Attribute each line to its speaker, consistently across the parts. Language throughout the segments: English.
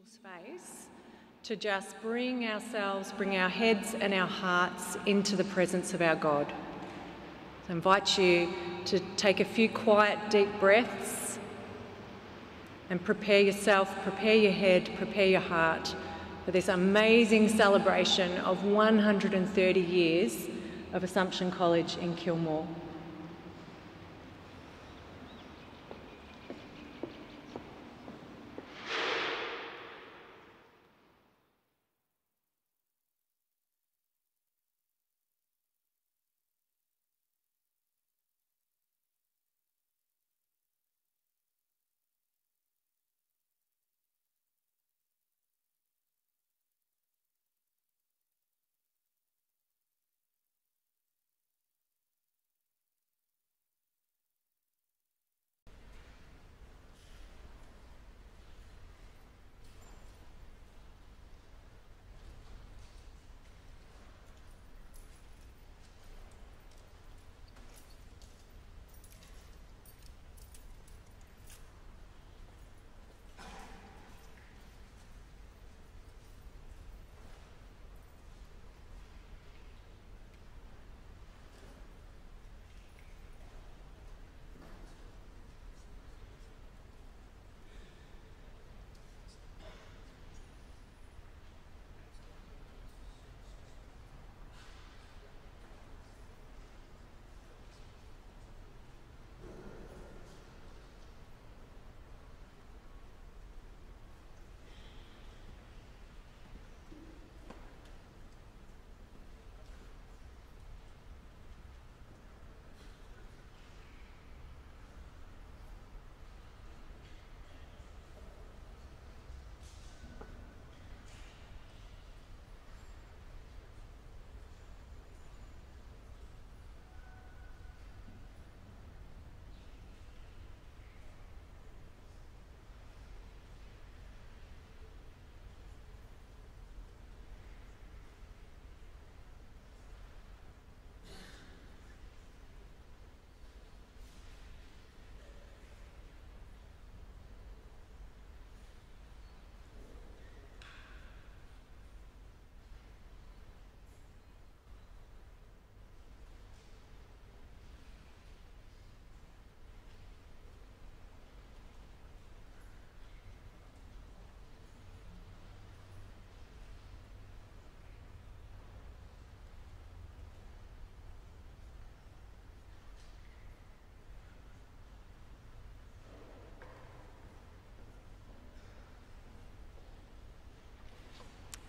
Speaker 1: space to just bring ourselves, bring our heads and our hearts into the presence of our God. So I invite you to take a few quiet, deep breaths and prepare yourself, prepare your head, prepare your heart for this amazing celebration of 130 years of Assumption College in Kilmore.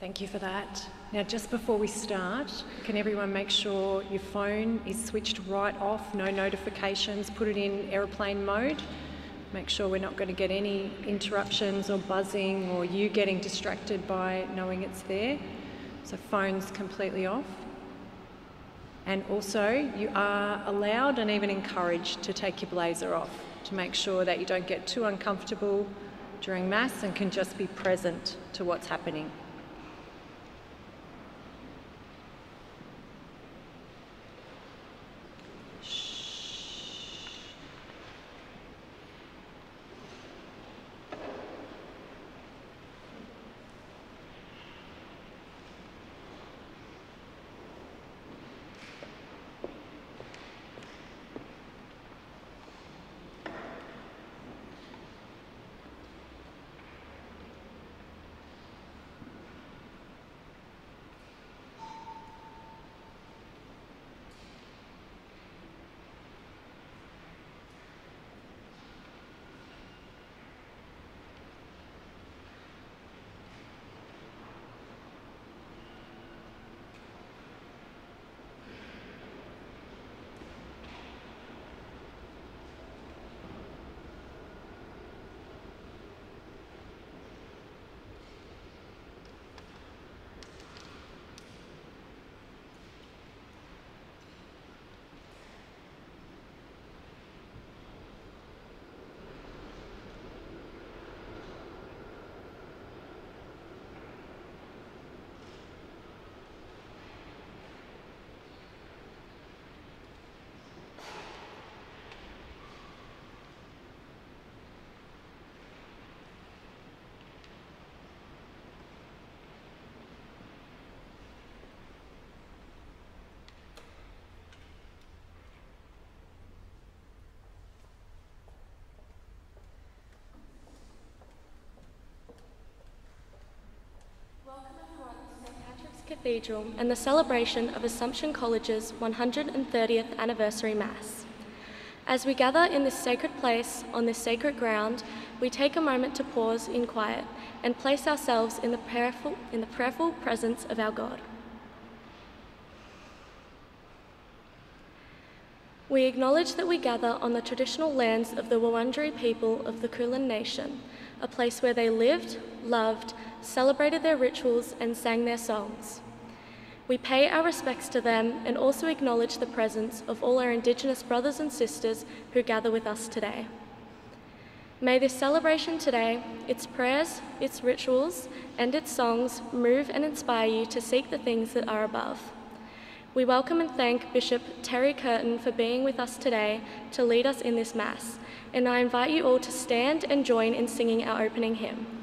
Speaker 1: Thank you for that. Now, just before we start, can everyone make sure your phone is switched right off, no notifications, put it in aeroplane mode. Make sure we're not going to get any interruptions or buzzing or you getting distracted by knowing it's there. So, phone's completely off. And also, you are allowed and even encouraged to take your blazer off to make sure that you don't get too uncomfortable during Mass and can just be present to what's happening.
Speaker 2: Cathedral and the celebration of Assumption College's 130th anniversary Mass. As we gather in this sacred place, on this sacred ground, we take a moment to pause in quiet and place ourselves in the prayerful, in the prayerful presence of our God. We acknowledge that we gather on the traditional lands of the Wurundjeri people of the Kulin Nation, a place where they lived, loved, celebrated their rituals, and sang their songs. We pay our respects to them and also acknowledge the presence of all our Indigenous brothers and sisters who gather with us today. May this celebration today, its prayers, its rituals, and its songs move and inspire you to seek the things that are above. We welcome and thank Bishop Terry Curtin for being with us today to lead us in this Mass, and I invite you all to stand and join in singing our opening hymn.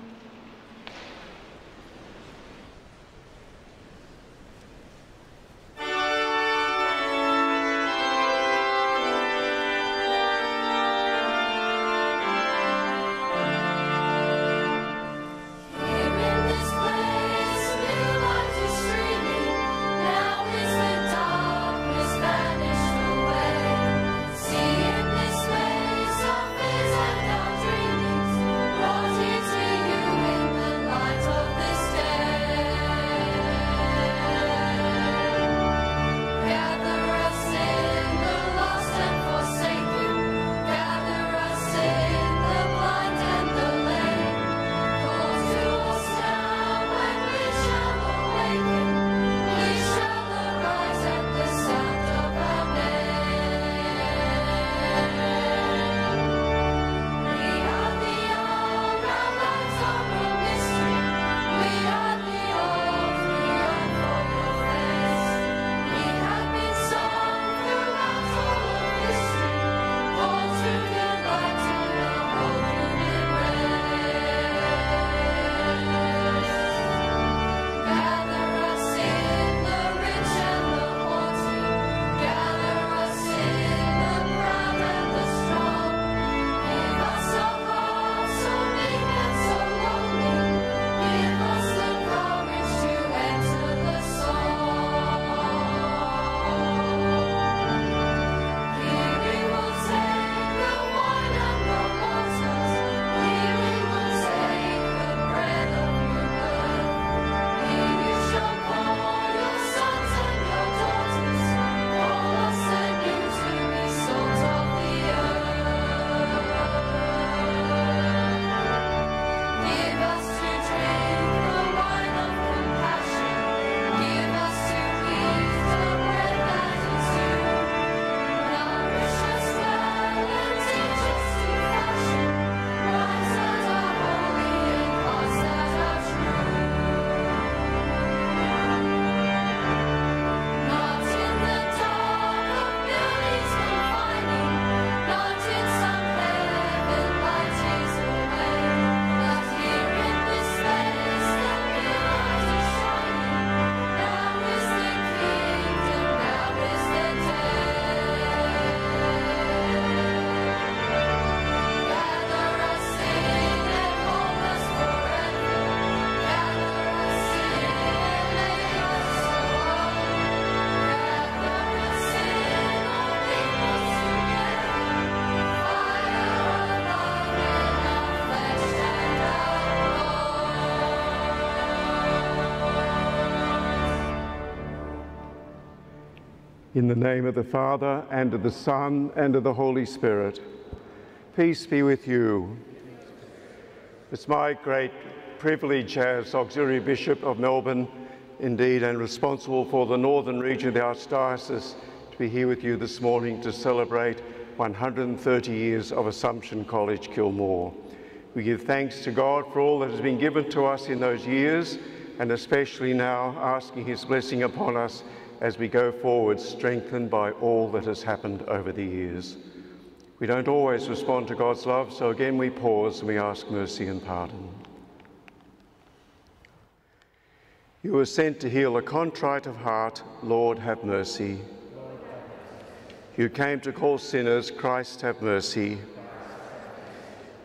Speaker 3: In the name of the Father, and of the Son, and of the Holy Spirit. Peace be with you. It's my great privilege as Auxiliary Bishop of Melbourne, indeed, and responsible for the northern region of the Archdiocese, to be here with you this morning to celebrate 130 years of Assumption College, Kilmore. We give thanks to God for all that has been given to us in those years, and especially now asking His blessing upon us as we go forward, strengthened by all that has happened over the years. We don't always respond to God's love, so again we pause and we ask mercy and pardon. You were sent to heal a contrite of heart, Lord have mercy. You came to call sinners, Christ have mercy.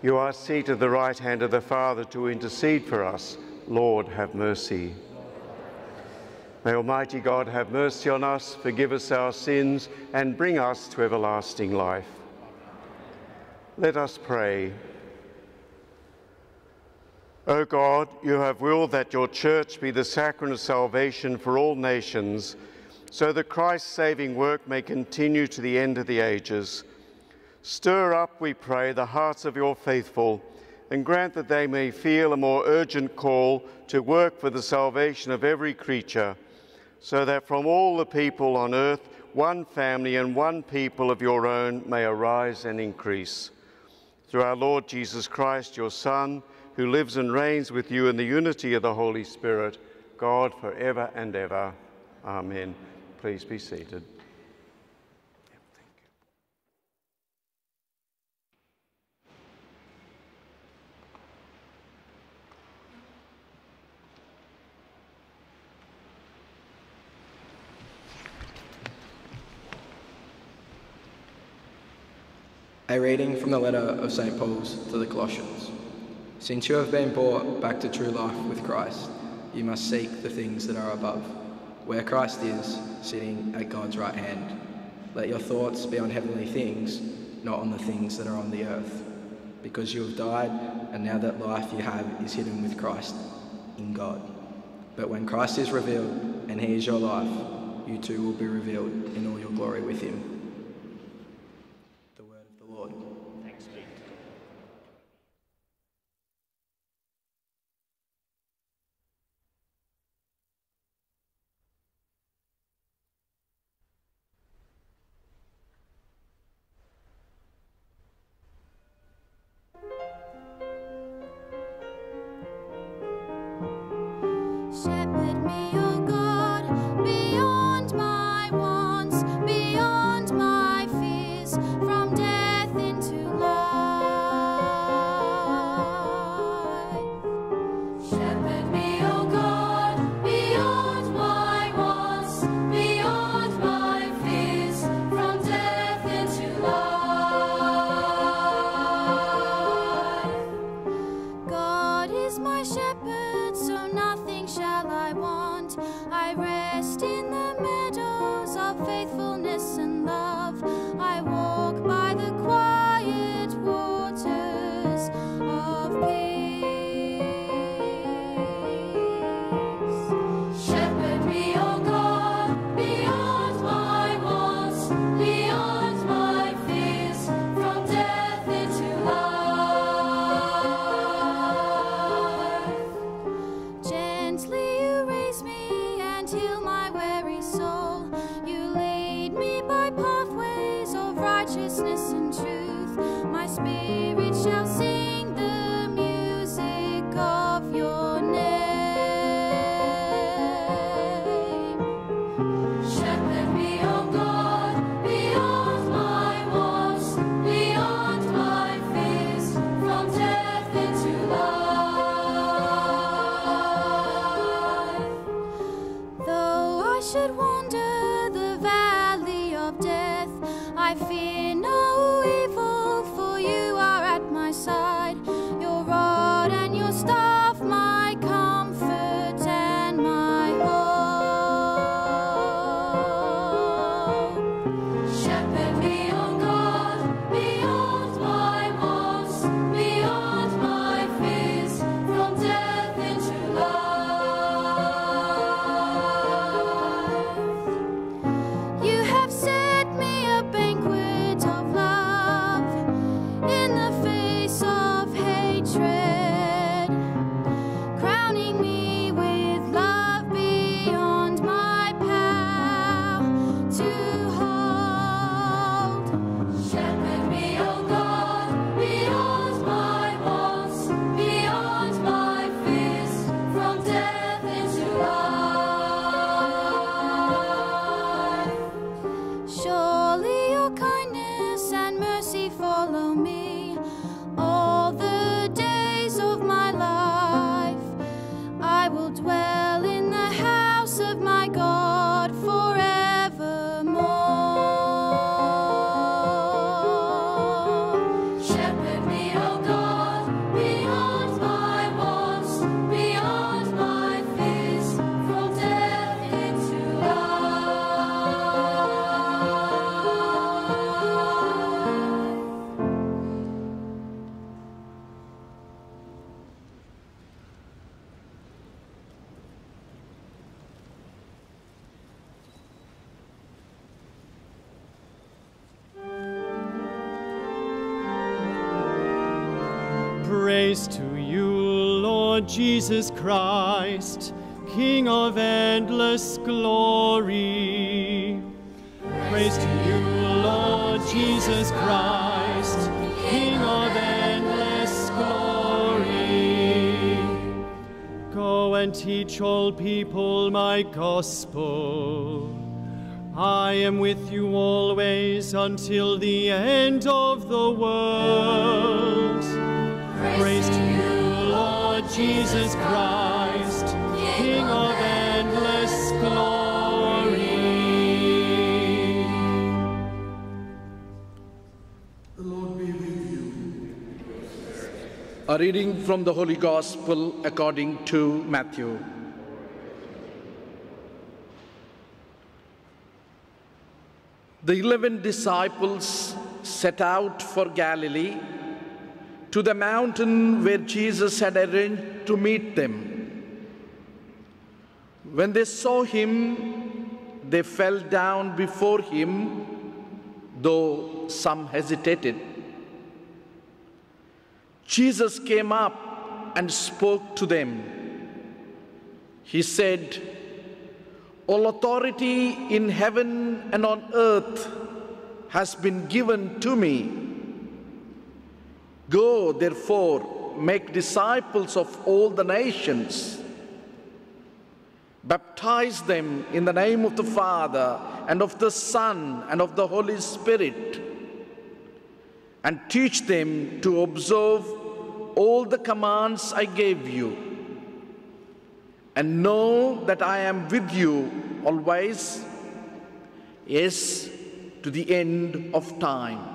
Speaker 3: You are seated at the right hand of the Father to intercede for us, Lord have mercy. May Almighty God have mercy on us, forgive us our sins, and bring us to everlasting life. Let us pray. O God, you have willed that your church be the sacrament of salvation for all nations, so that Christ's saving work may continue to the end of the ages. Stir up, we pray, the hearts of your faithful, and grant that they may feel a more urgent call to work for the salvation of every creature so that from all the people on earth, one family and one people of your own may arise and increase. Through our Lord Jesus Christ, your Son, who lives and reigns with you in the unity of the Holy Spirit, God forever and ever. Amen. Please be seated.
Speaker 4: A reading from the letter of St. Paul's to the Colossians. Since you have been brought back to true life with Christ, you must seek the things that are above, where Christ is, sitting at God's right hand. Let your thoughts be on heavenly things, not on the things that are on the earth, because you have died, and now that life you have is hidden with Christ in God. But when Christ is revealed, and he is your life, you too will be revealed in all your glory with him.
Speaker 5: Jesus Christ, King of endless glory. Praise to you, Lord Jesus Christ, King of endless glory. Go and teach all people my gospel. I am with you always until the end of the world. Praise Jesus Christ, King of endless glory.
Speaker 6: The Lord be with you. A reading from the Holy Gospel according to Matthew. The eleven disciples set out for Galilee to the mountain where Jesus had arranged to meet them. When they saw him, they fell down before him, though some hesitated. Jesus came up and spoke to them. He said, All authority in heaven and on earth has been given to me. Go, therefore, make disciples of all the nations. Baptize them in the name of the Father, and of the Son, and of the Holy Spirit, and teach them to observe all the commands I gave you. And know that I am with you always, yes, to the end of time.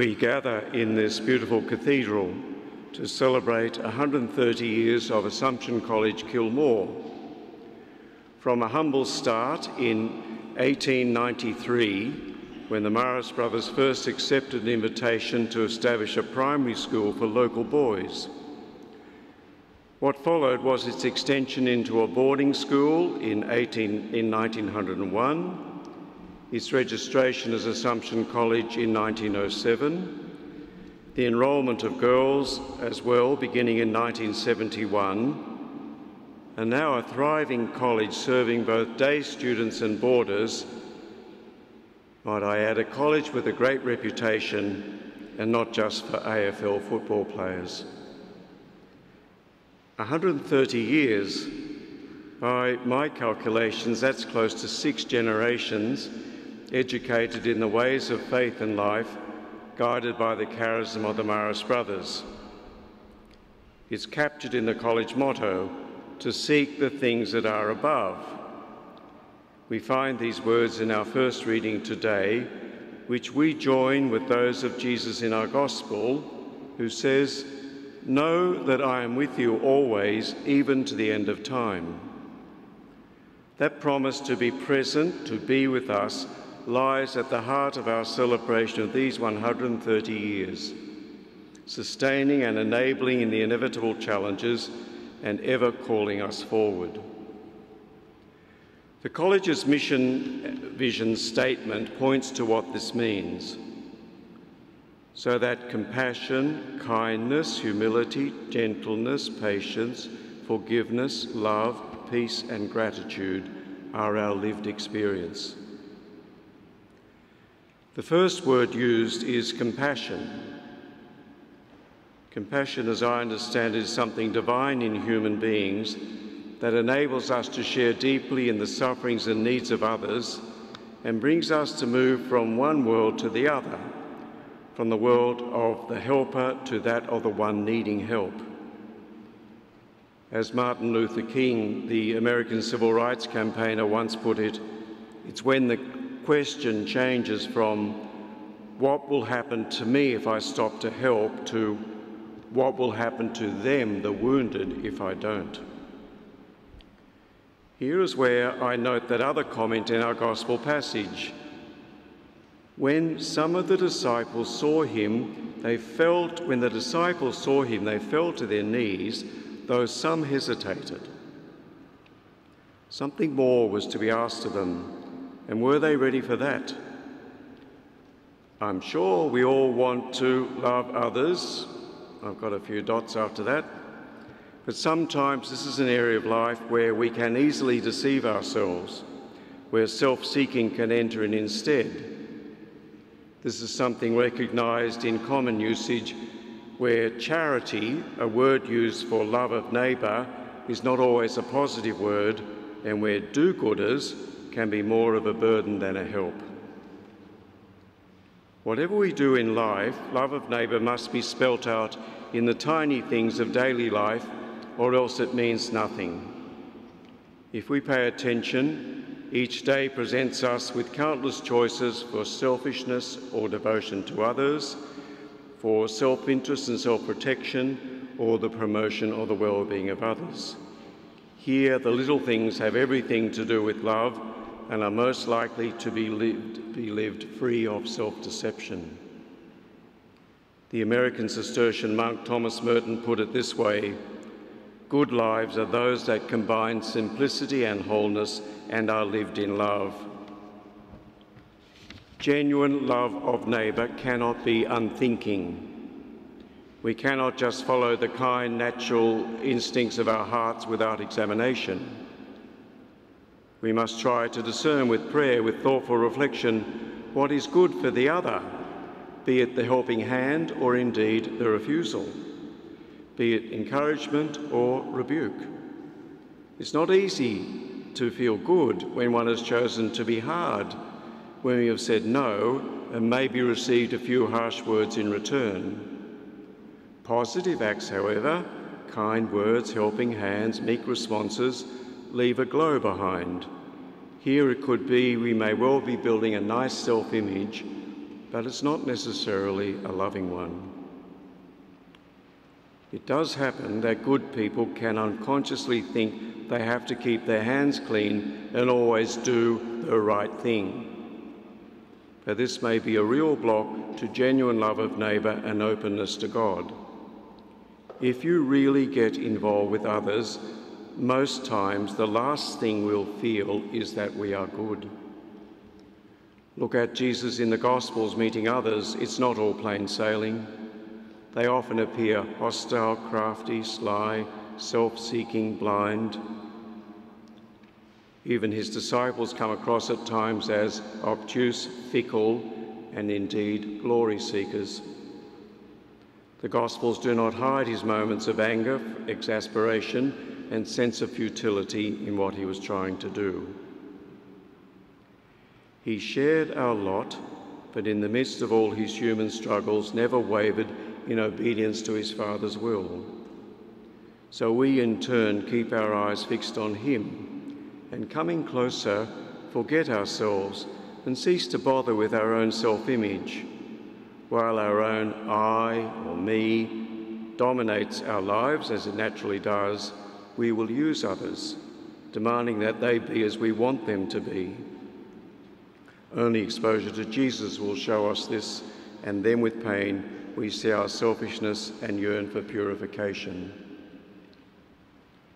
Speaker 3: We gather in this beautiful cathedral to celebrate 130 years of Assumption College Kilmore. From a humble start in 1893, when the Marist brothers first accepted an invitation to establish a primary school for local boys. What followed was its extension into a boarding school in, 18, in 1901 its registration as Assumption College in 1907, the enrolment of girls as well beginning in 1971, and now a thriving college serving both day students and boarders. Might I add, a college with a great reputation and not just for AFL football players. 130 years, by my calculations, that's close to six generations educated in the ways of faith and life, guided by the charism of the Marist brothers. It's captured in the college motto, to seek the things that are above. We find these words in our first reading today, which we join with those of Jesus in our Gospel, who says, Know that I am with you always, even to the end of time. That promise to be present, to be with us, lies at the heart of our celebration of these 130 years, sustaining and enabling in the inevitable challenges and ever calling us forward. The college's mission vision statement points to what this means. So that compassion, kindness, humility, gentleness, patience, forgiveness, love, peace, and gratitude are our lived experience. The first word used is compassion. Compassion, as I understand it, is something divine in human beings that enables us to share deeply in the sufferings and needs of others and brings us to move from one world to the other, from the world of the helper to that of the one needing help. As Martin Luther King, the American civil rights campaigner, once put it, it's when the question changes from what will happen to me if I stop to help to what will happen to them, the wounded, if I don't. Here is where I note that other comment in our Gospel passage. When some of the disciples saw him, they felt, when the disciples saw him, they fell to their knees, though some hesitated. Something more was to be asked of them, and were they ready for that? I'm sure we all want to love others. I've got a few dots after that. But sometimes this is an area of life where we can easily deceive ourselves, where self seeking can enter in instead. This is something recognised in common usage where charity, a word used for love of neighbour, is not always a positive word, and where do gooders can be more of a burden than a help. Whatever we do in life, love of neighbour must be spelt out in the tiny things of daily life or else it means nothing. If we pay attention, each day presents us with countless choices for selfishness or devotion to others, for self interest and self protection, or the promotion or the well being of others. Here, the little things have everything to do with love and are most likely to be lived, be lived free of self deception. The American Cistercian monk Thomas Merton put it this way Good lives are those that combine simplicity and wholeness and are lived in love. Genuine love of neighbour cannot be unthinking. We cannot just follow the kind, natural instincts of our hearts without examination. We must try to discern with prayer, with thoughtful reflection, what is good for the other, be it the helping hand or indeed the refusal be it encouragement or rebuke. It's not easy to feel good when one has chosen to be hard, when we have said no and maybe received a few harsh words in return. Positive acts, however, kind words, helping hands, meek responses, leave a glow behind. Here it could be we may well be building a nice self image, but it's not necessarily a loving one. It does happen that good people can unconsciously think they have to keep their hands clean and always do the right thing. But this may be a real block to genuine love of neighbour and openness to God. If you really get involved with others, most times the last thing we'll feel is that we are good. Look at Jesus in the Gospels meeting others, it's not all plain sailing. They often appear hostile, crafty, sly, self seeking, blind. Even his disciples come across at times as obtuse, fickle, and indeed glory seekers. The Gospels do not hide his moments of anger, exasperation, and sense of futility in what he was trying to do. He shared our lot, but in the midst of all his human struggles, never wavered in obedience to his Father's will. So we in turn keep our eyes fixed on him and coming closer, forget ourselves and cease to bother with our own self image, while our own I or me dominates our lives as it naturally does. We will use others, demanding that they be as we want them to be. Only exposure to Jesus will show us this, and then with pain, we see our selfishness and yearn for purification.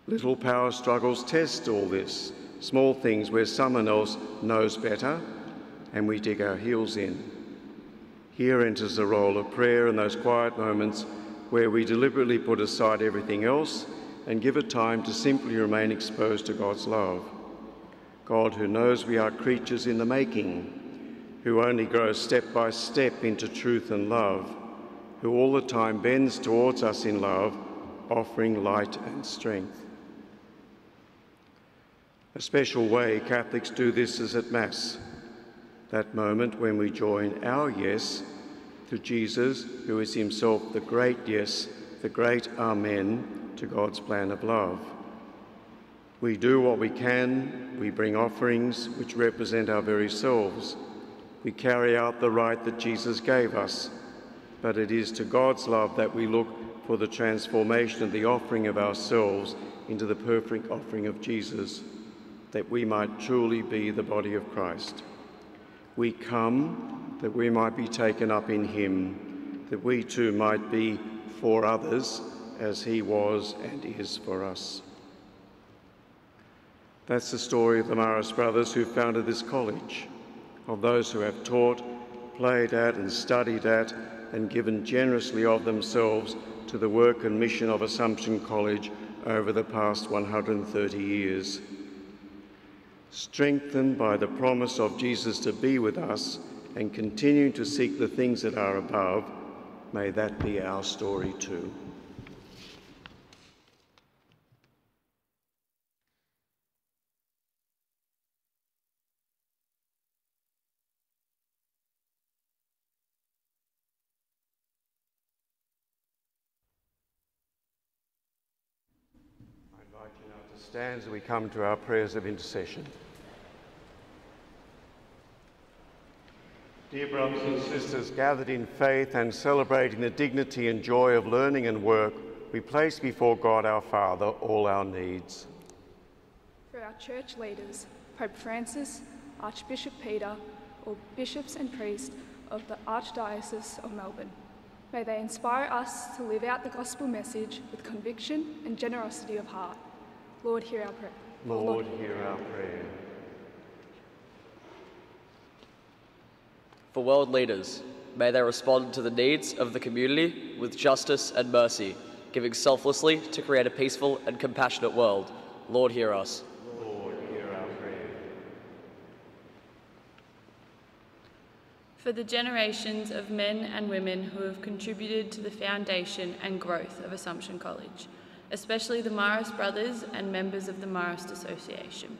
Speaker 3: Little power struggles test all this, small things where someone else knows better and we dig our heels in. Here enters the role of prayer in those quiet moments where we deliberately put aside everything else and give it time to simply remain exposed to God's love. God, who knows we are creatures in the making, who only grows step by step into truth and love who all the time bends towards us in love, offering light and strength. A special way Catholics do this is at Mass, that moment when we join our yes to Jesus, who is himself the great yes, the great Amen, to God's plan of love. We do what we can, we bring offerings which represent our very selves. We carry out the right that Jesus gave us, but it is to God's love that we look for the transformation of the offering of ourselves into the perfect offering of Jesus, that we might truly be the body of Christ. We come that we might be taken up in Him, that we too might be for others as He was and is for us. That's the story of the Marist brothers who founded this college, of those who have taught, played at, and studied at, and given generously of themselves to the work and mission of Assumption College over the past 130 years. Strengthened by the promise of Jesus to be with us and continuing to seek the things that are above, may that be our story too. Stand as we come to our prayers of intercession. Dear brothers and sisters, gathered in faith and celebrating the dignity and joy of learning and work, we place before God our Father all our needs.
Speaker 7: For our church leaders, Pope Francis, Archbishop Peter, all bishops and priests of the Archdiocese of Melbourne, may they inspire us to live out the gospel message with conviction and generosity of heart. Lord, hear our prayer.
Speaker 3: Lord, Lord, hear our prayer.
Speaker 8: For world leaders, may they respond to the needs of the community with justice and mercy, giving selflessly to create a peaceful and compassionate world. Lord, hear us.
Speaker 3: Lord, hear our prayer.
Speaker 9: For the generations of men and women who have contributed to the foundation and growth of Assumption College, especially the Marist brothers and members of the Marist Association.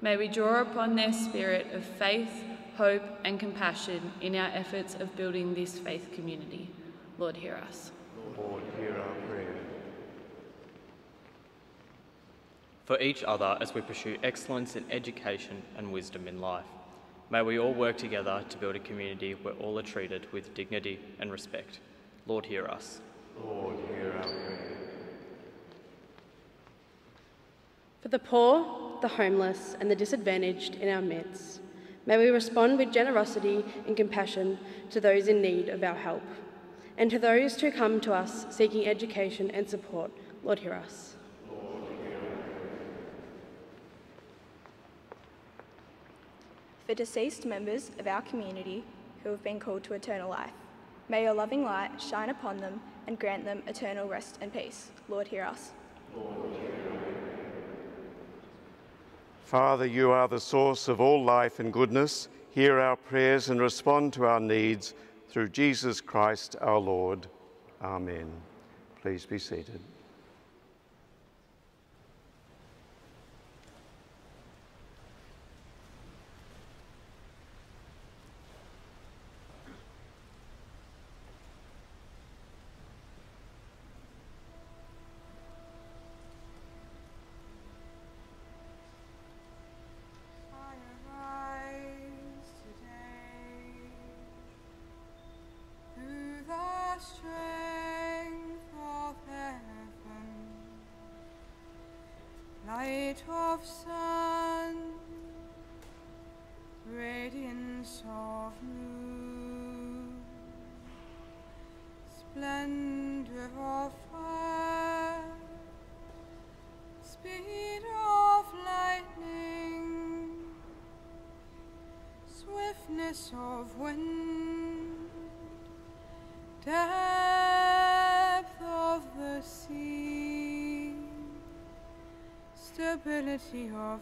Speaker 9: May we draw upon their spirit of faith, hope, and compassion in our efforts of building this faith community. Lord, hear us.
Speaker 3: Lord, hear our prayer.
Speaker 10: For each other as we pursue excellence in education and wisdom in life. May we all work together to build a community where all are treated with dignity and respect. Lord, hear us.
Speaker 3: Lord, hear our prayer.
Speaker 11: For the poor, the homeless, and the disadvantaged in our midst, may we respond with generosity and compassion to those in need of our help. And to those who come to us seeking education and support, Lord, hear us.
Speaker 12: For deceased members of our community who have been called to eternal life, may your loving light shine upon them and grant them eternal rest and peace. Lord, hear us. Lord, hear
Speaker 3: Father, you are the source of all life and goodness. Hear our prayers and respond to our needs through Jesus Christ our Lord. Amen. Please be seated.
Speaker 13: Stability of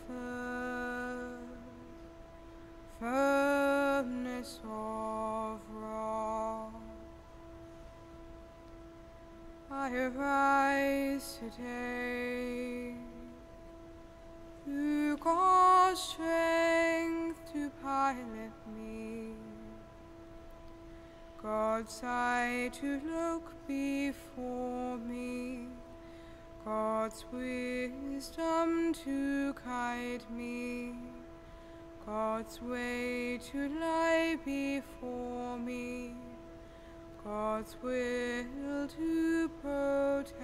Speaker 13: firmness of rock. I arise today through God's strength to pilot me. God's eye to look before
Speaker 4: God's wisdom to guide me, God's way to lie before me, God's will to protect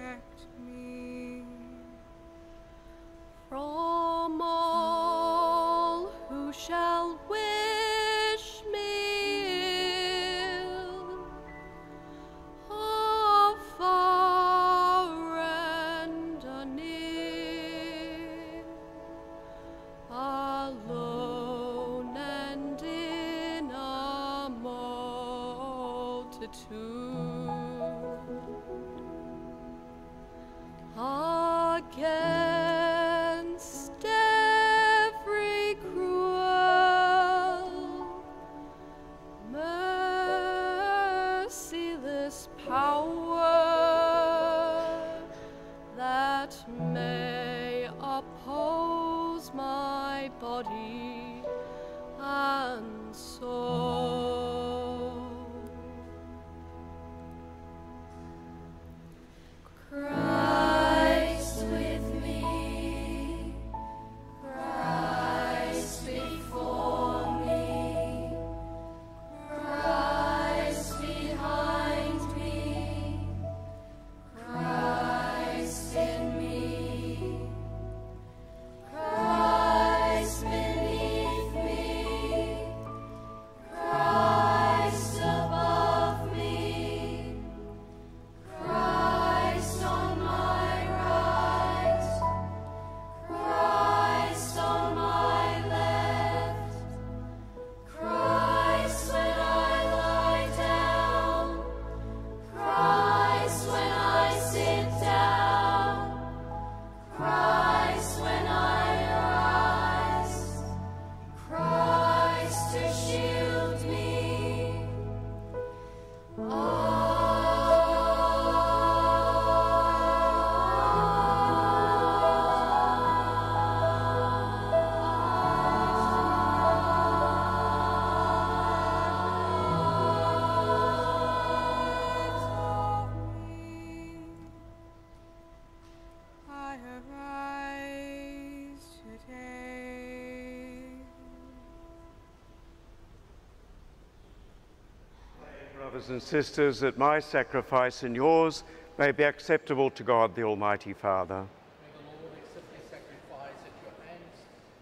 Speaker 3: Brothers and sisters, that my sacrifice and yours may be acceptable to God, the Almighty Father.
Speaker 6: May the Lord accept this sacrifice at your hands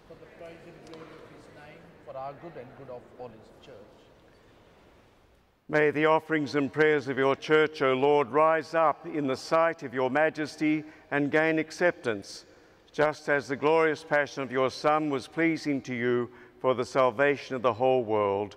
Speaker 6: for the praise and glory of his name, for our good and good of all his church.
Speaker 3: May the offerings and prayers of your church, O Lord, rise up in the sight of your majesty and gain acceptance, just as the glorious passion of your Son was pleasing to you for the salvation of the whole world,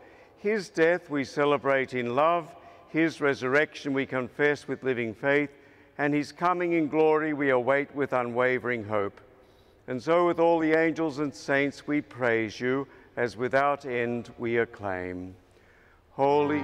Speaker 3: His death we celebrate in love, his resurrection we confess with living faith, and his coming in glory we await with unwavering hope. And so, with all the angels and saints, we praise you, as without end we acclaim. Holy.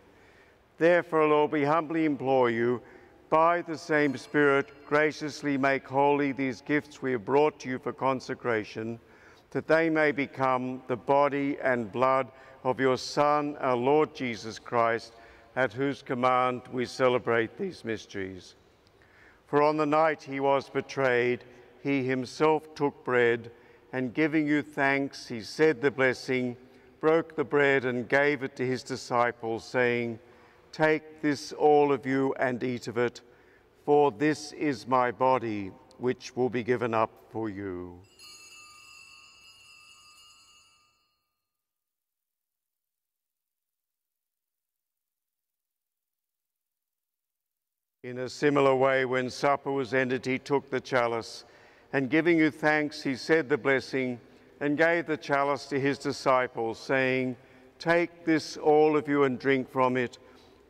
Speaker 3: Therefore, Lord, we humbly implore you, by the same Spirit, graciously make holy these gifts we have brought to you for consecration, that they may become the body and blood of your Son, our Lord Jesus Christ, at whose command we celebrate these mysteries. For on the night he was betrayed, he himself took bread, and giving you thanks, he said the blessing, broke the bread, and gave it to his disciples, saying, Take this, all of you, and eat of it, for this is my body, which will be given up for you. In a similar way, when supper was ended, he took the chalice, and giving you thanks, he said the blessing, and gave the chalice to his disciples, saying, Take this, all of you, and drink from it,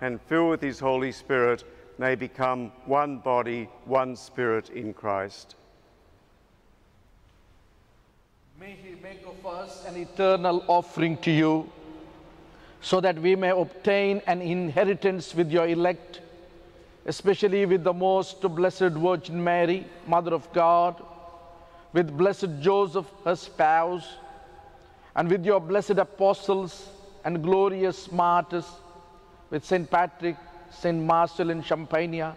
Speaker 3: and filled with his Holy Spirit may become one body, one spirit in Christ.
Speaker 6: May he make of us an eternal offering to you, so that we may obtain an inheritance with your elect, especially with the most blessed Virgin Mary, Mother of God, with blessed Joseph, her spouse, and with your blessed apostles and glorious martyrs, with St. Patrick, St. Marcellin Champagnat,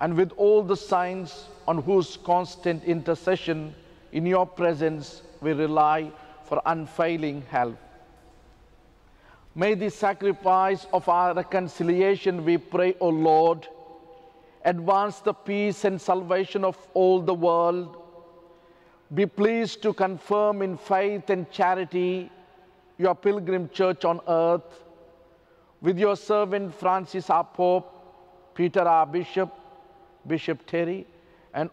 Speaker 6: and with all the saints on whose constant intercession in your presence we rely for unfailing help. May the sacrifice of our reconciliation, we pray, O Lord, advance the peace and salvation of all the world. Be pleased to confirm in faith and charity your pilgrim church on earth with your servant Francis our Pope, Peter our Bishop, Bishop Terry, and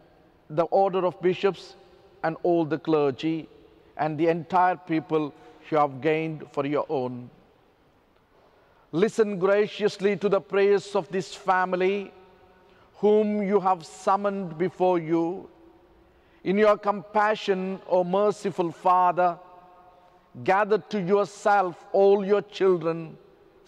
Speaker 6: the order of bishops and all the clergy and the entire people you have gained for your own. Listen graciously to the prayers of this family whom you have summoned before you. In your compassion, O merciful Father, gather to yourself all your children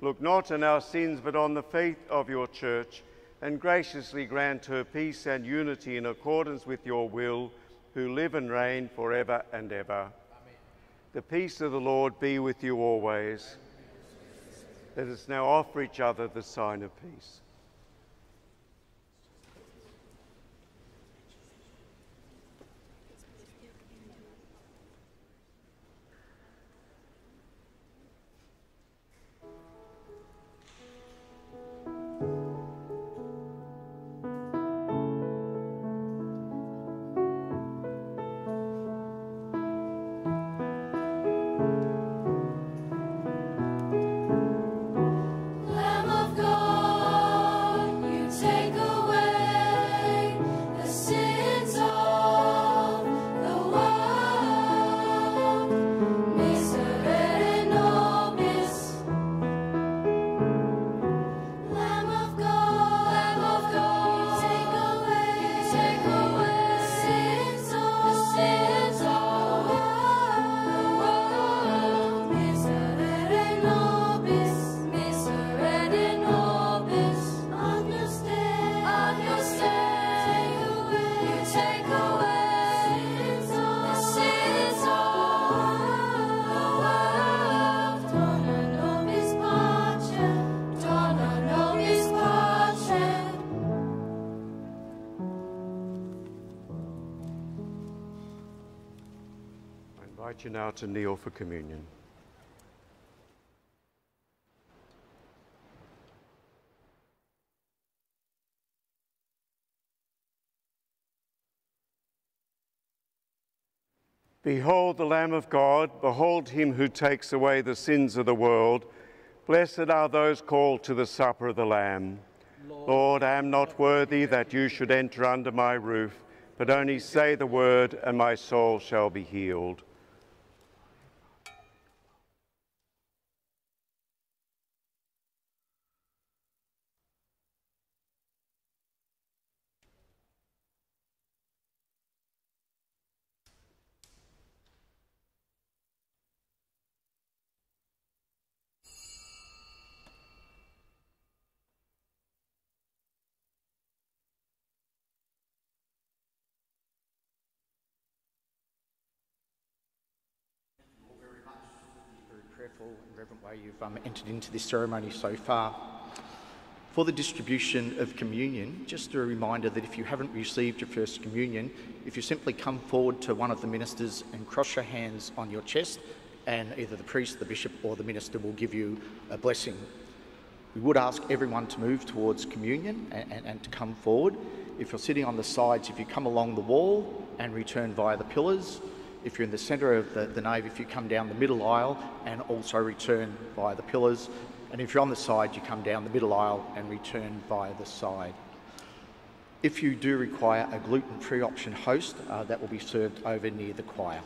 Speaker 3: look not on our sins, but on the faith of your church, and graciously grant her peace and unity in accordance with your will, who live and reign forever and ever. The peace of the Lord be with you always. Let us now offer each other the sign of peace. Invite you now to kneel for communion. Behold the Lamb of God, behold him who takes away the sins of the world. Blessed are those called to the supper of the Lamb. Lord, I am not worthy that you should enter under my roof, but only say the word, and my soul shall be healed.
Speaker 14: very prayerful and you've um, entered into this ceremony so far. For the distribution of communion, just a reminder that if you haven't received your first communion, if you simply come forward to one of the ministers and cross your hands on your chest, and either the priest, the bishop, or the minister will give you a blessing. We would ask everyone to move towards communion and, and, and to come forward. If you're sitting on the sides, if you come along the wall and return via the pillars,
Speaker 5: If you're in the centre of the, the nave, if you come down the middle aisle and also return via the pillars. And if you're on the side, you come down the middle aisle and return via the side. If you do require a gluten-free option host, uh, that will be served over near the choir.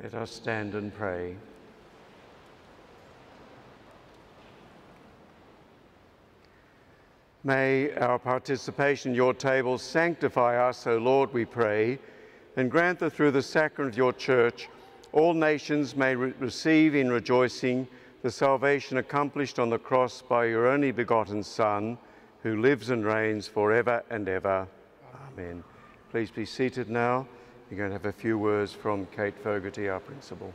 Speaker 3: Let us stand and pray. May our participation in your table sanctify us, O Lord, we pray, and grant that through the sacrament of your church, all nations may re- receive in rejoicing the salvation accomplished on the cross by your only begotten Son, who lives and reigns forever and ever. Amen. Please be seated now. You're going to have a few words from Kate Fogarty, our principal.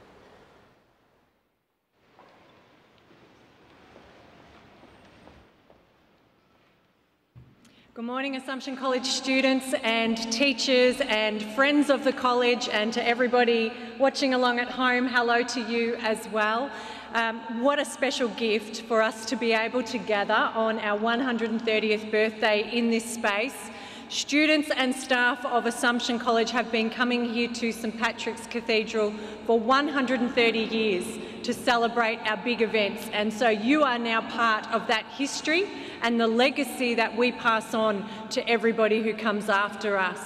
Speaker 1: Good morning, Assumption College students and teachers and friends of the college, and to everybody watching along at home, hello to you as well. Um, what a special gift for us to be able to gather on our 130th birthday in this space. Students and staff of Assumption College have been coming here to St Patrick's Cathedral for 130 years to celebrate our big events, and so you are now part of that history and the legacy that we pass on to everybody who comes after us.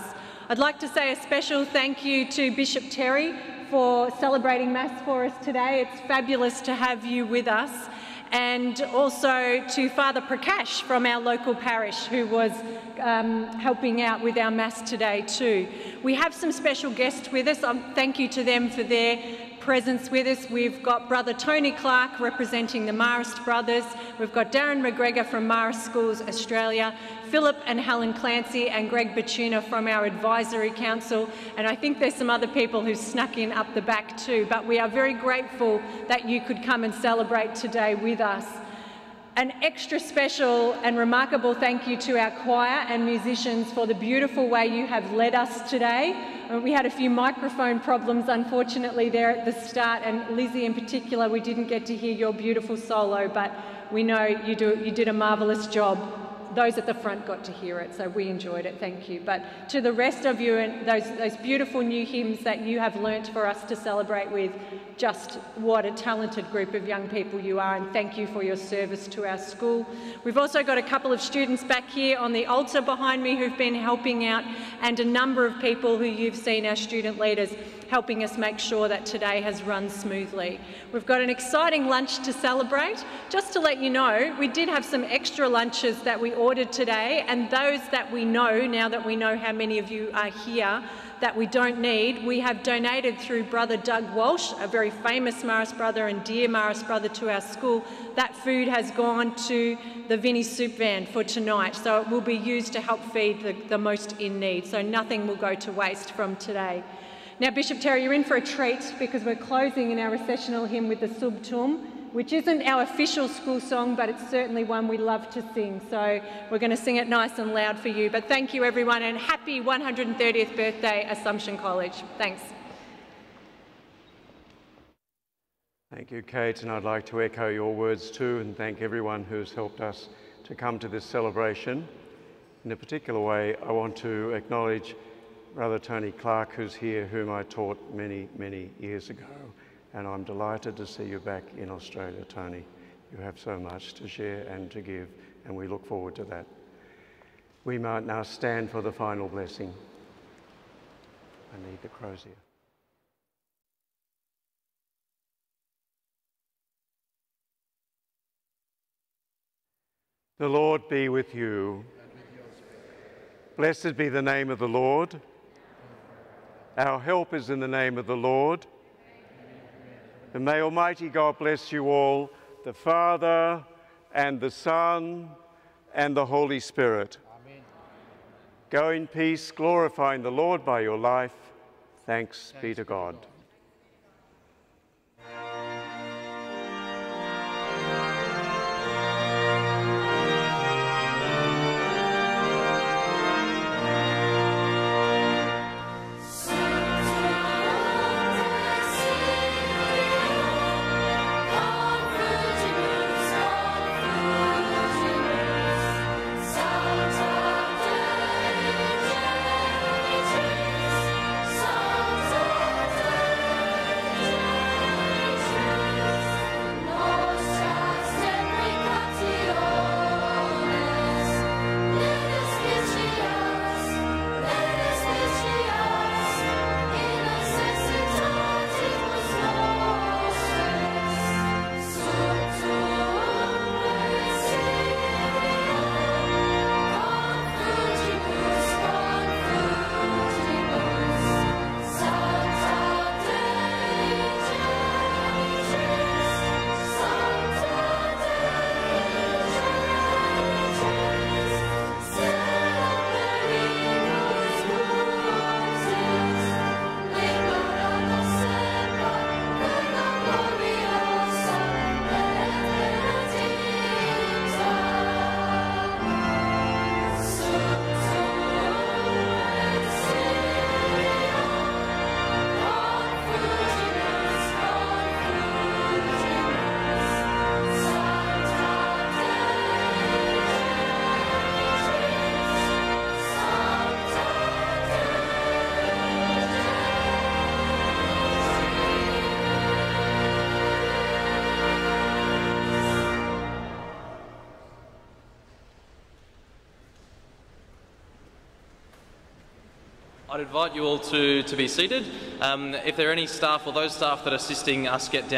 Speaker 1: I'd like to say a special thank you to Bishop Terry for celebrating Mass for us today. It's fabulous to have you with us. And also to Father Prakash from our local parish who was um, helping out with our Mass today too. We have some special guests with us. Um, thank you to them for their presence with us. We've got Brother Tony Clark representing the Marist brothers. We've got Darren McGregor from Marist Schools Australia, Philip and Helen Clancy and Greg Bacuna from our Advisory Council. And I think there's some other people who snuck in up the back too. But we are very grateful that you could come and celebrate today with us. An extra special and remarkable thank you to our choir and musicians for the beautiful way you have led us today. Uh, We had a few microphone problems, unfortunately, there at the start, and Lizzie in particular, we didn't get to hear your beautiful solo, but we know you, do, you did a marvellous job. Those at the front got to hear it, so we enjoyed it, thank you. But to the rest of you and those, those beautiful new hymns that you have learnt for us to celebrate with, just what a talented group of young people you are, and thank you for your service to our school. We've also got a couple of students back here on the altar behind me who've been helping out, and a number of people who you've seen, our student leaders, helping us make sure that today has run smoothly. We've got an exciting lunch to celebrate. Just to let you know, we did have some extra lunches that we ordered today, and those that we know, now that we know how many of you are here, that we don't need, we have donated through Brother Doug Walsh, a very famous Marist brother and dear Marist brother to our school. That food has gone to the Vinnie Soup Van for tonight, so it will be used to help feed the, the most in need. So nothing will go to waste from today. Now, Bishop Terry, you're in for a treat because we're closing in our recessional hymn with the Sub Tuum, which isn't our official school song, but it's certainly one we love to sing. So we're going to sing it nice and loud for you. But thank you, everyone, and happy 130th birthday, Assumption College. Thanks.
Speaker 3: Thank you, Kate, and I'd like to echo your words too and thank everyone who's helped us to come to this celebration. In a particular way, I want to acknowledge Brother Tony Clark, who's here, whom I taught many, many years ago. And I'm delighted to see you back in Australia, Tony. You have so much to share and to give, and we look forward to that. We might now stand for the final blessing. I need the crozier. The Lord be with you. Blessed be the name of the Lord. Our help is in the name of the Lord. And may Almighty God bless you all, the Father and the Son and the Holy Spirit. Go in peace, glorifying the Lord by your life. Thanks, be to God.
Speaker 10: I'd invite you all to, to be seated. Um, if there are any staff or those staff that are assisting us get down